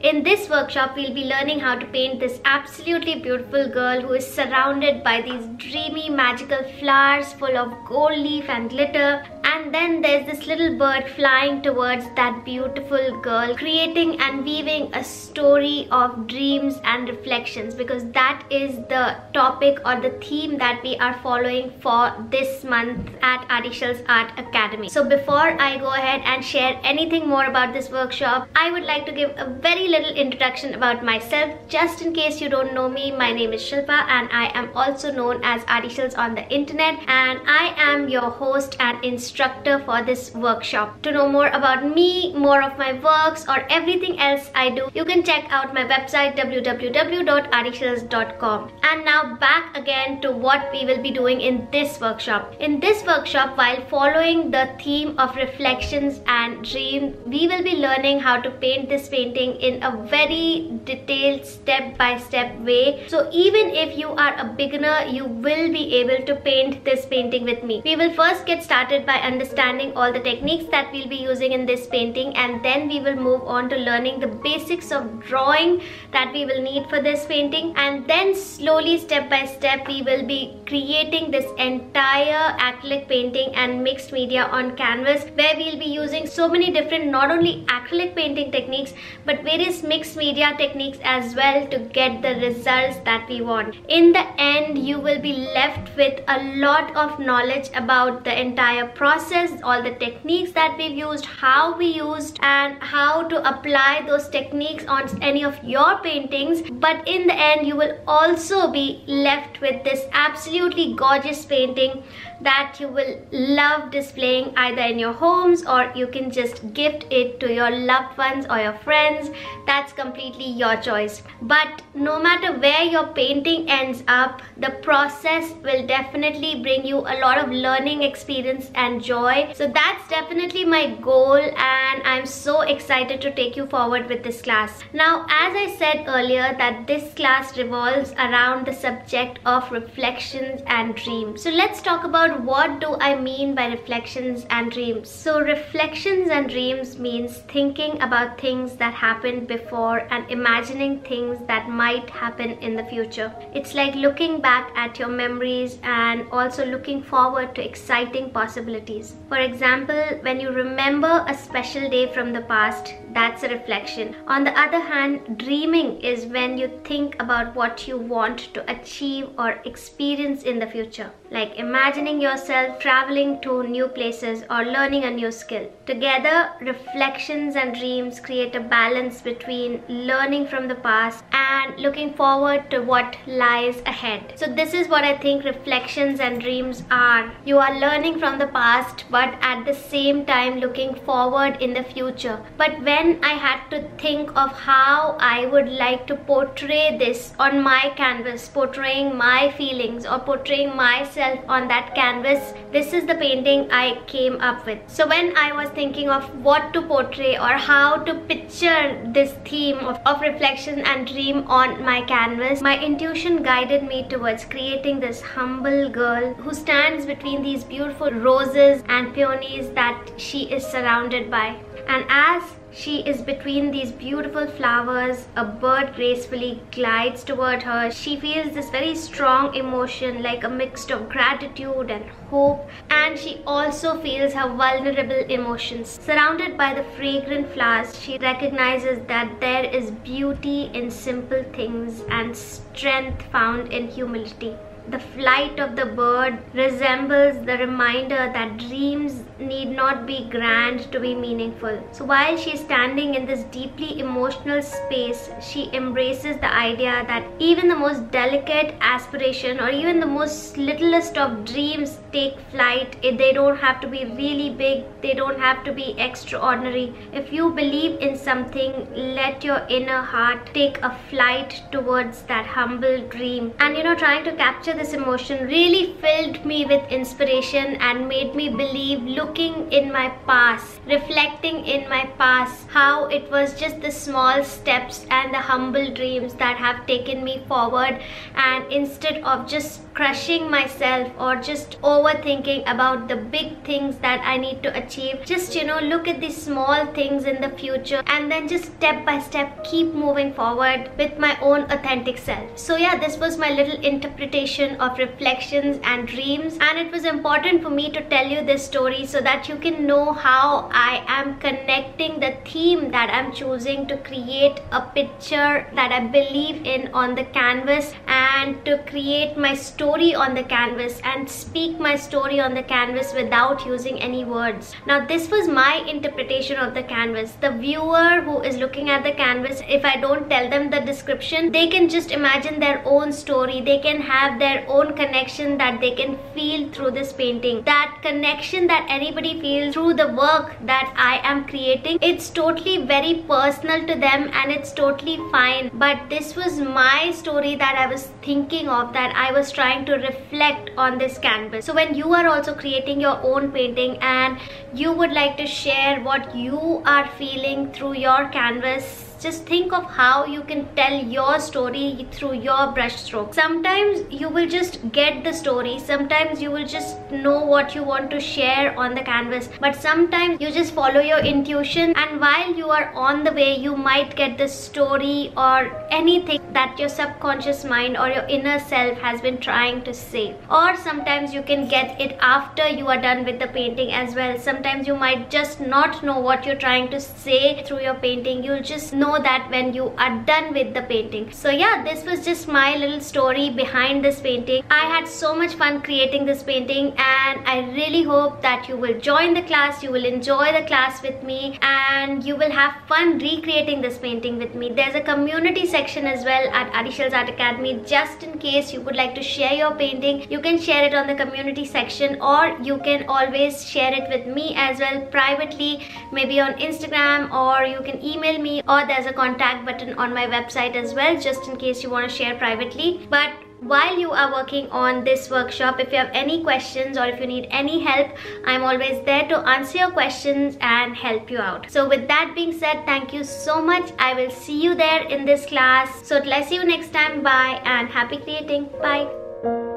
In this workshop, we'll be learning how to paint this absolutely beautiful girl who is surrounded by these dreamy magical flowers full of gold leaf and glitter and then there's this little bird flying towards that beautiful girl creating and weaving a story of dreams and reflections because that is the topic or the theme that we are following for this month at Artyshils Art Academy. So before I go ahead and share anything more about this workshop, I would like to give a very little introduction about myself. Just in case you don't know me, my name is Shilpa and I am also known as Artyshils on the internet and I am your host and instructor for this workshop. To know more about me, more of my works or everything else I do, you can check out my website www.artyshils.com. And now back again to what we will be doing in this workshop. In this workshop, while following the theme of reflections and dream, we will be learning how to paint this painting in a very detailed step-by-step -step way. So even if you are a beginner, you will be able to paint this painting with me. We will first get started by understanding all the techniques that we'll be using in this painting and then we will move on to learning the basics of drawing that we will need for this painting and then slowly step by step we will be creating this entire acrylic painting and mixed media on canvas where we'll be using so many different not only acrylic painting techniques but various mixed media techniques as well to get the results that we want. In the end you will be left with a lot of knowledge about the entire process, all the techniques that we've used, how we used and how to apply those techniques on any of your paintings. But in the end you will also be left with this absolutely gorgeous painting that you will love displaying either in your homes or you can just gift it to your loved ones or your friends. That's completely your choice. But no matter where your painting ends up the process will definitely bring you a lot of learning experience and joy so that's definitely my goal and I'm so excited to take you forward with this class now as I said earlier that this class revolves around the subject of reflections and dreams so let's talk about what do I mean by reflections and dreams. So reflections and dreams means thinking about things that happened before and imagining things that might happen in the future. It's like looking back at your memories and also looking forward to exciting possibilities. For example, when you remember a special day from the past, that's a reflection. On the other hand, dreaming is when you think about what you want to achieve or experience in the future. Like imagining yourself traveling to new places or learning a new skill. Together, reflections and dreams create a balance between learning from the past and looking forward to what lies ahead. So this is what I think reflections and dreams are. You are learning from the past but at the same time looking forward in the future. But when I had to think of how I would like to portray this on my canvas, portraying my feelings or portraying myself on that canvas, canvas. This is the painting I came up with. So when I was thinking of what to portray or how to picture this theme of, of reflection and dream on my canvas my intuition guided me towards creating this humble girl who stands between these beautiful roses and peonies that she is surrounded by. And as she is between these beautiful flowers. A bird gracefully glides toward her. She feels this very strong emotion like a mix of gratitude and hope. And she also feels her vulnerable emotions. Surrounded by the fragrant flowers, she recognizes that there is beauty in simple things and strength found in humility the flight of the bird resembles the reminder that dreams need not be grand to be meaningful. So while she's standing in this deeply emotional space, she embraces the idea that even the most delicate aspiration or even the most littlest of dreams take flight. They don't have to be really big, they don't have to be extraordinary. If you believe in something, let your inner heart take a flight towards that humble dream. And you know, trying to capture this emotion really filled me with inspiration and made me believe looking in my past, reflecting in my past, how it was just the small steps and the humble dreams that have taken me forward. And instead of just crushing myself or just overthinking about the big things that I need to achieve. Just, you know, look at these small things in the future and then just step by step keep moving forward with my own authentic self. So yeah, this was my little interpretation of reflections and dreams and it was important for me to tell you this story so that you can know how I am connecting the theme that I'm choosing to create a picture that I believe in on the canvas and to create my story story on the canvas and speak my story on the canvas without using any words. Now this was my interpretation of the canvas. The viewer who is looking at the canvas, if I don't tell them the description, they can just imagine their own story. They can have their own connection that they can feel through this painting. That connection that anybody feels through the work that I am creating, it's totally very personal to them and it's totally fine. But this was my story that I was thinking of, that I was trying to reflect on this canvas. So when you are also creating your own painting and you would like to share what you are feeling through your canvas just think of how you can tell your story through your brushstroke sometimes you will just get the story. Sometimes you will just know what you want to share on the canvas. But sometimes you just follow your intuition and while you are on the way you might get the story or anything that your subconscious mind or your inner self has been trying to say. Or sometimes you can get it after you are done with the painting as well. Sometimes you might just not know what you're trying to say through your painting. You'll just know know that when you are done with the painting. So yeah, this was just my little story behind this painting. I had so much fun creating this painting and I really hope that you will join the class, you will enjoy the class with me and you will have fun recreating this painting with me. There's a community section as well at Artyshils Art Academy just in case you would like to share your painting. You can share it on the community section or you can always share it with me as well privately maybe on Instagram or you can email me or there's a contact button on my website as well just in case you want to share privately. But while you are working on this workshop if you have any questions or if you need any help i'm always there to answer your questions and help you out. So with that being said thank you so much. I will see you there in this class. So till i see you next time bye and happy creating. Bye